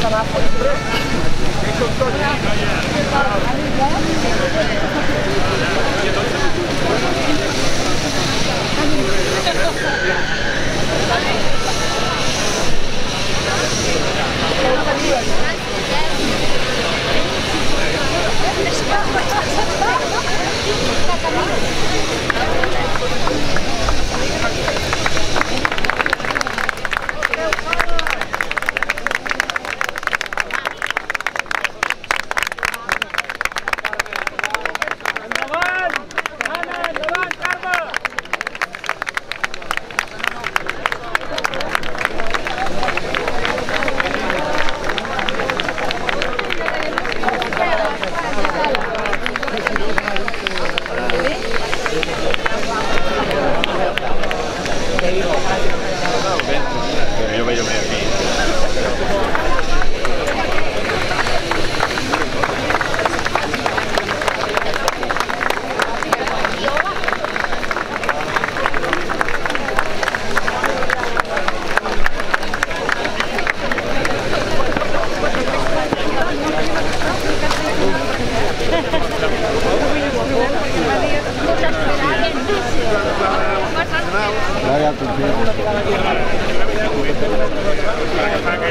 sana Yo me aquí. Gracias. Thank you.